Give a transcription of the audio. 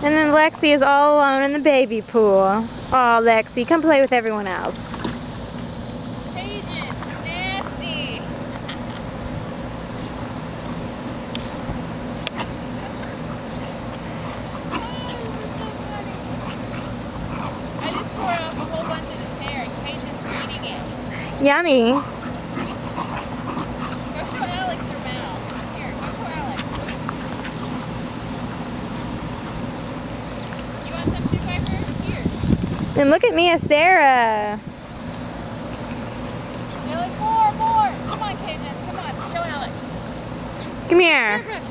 And then Lexi is all alone in the baby pool. Oh, Lexi, come play with everyone else. Cajun, nasty. I just tore off a whole bunch of his hair and Cajun's eating it. Yummy. Go show Alex your mouth. Here, go show Alex. You want some too, Piper? Here. And look at Mia Sara. Alex, more, more. Come on, Cajun. Come on, show Alex. Come here.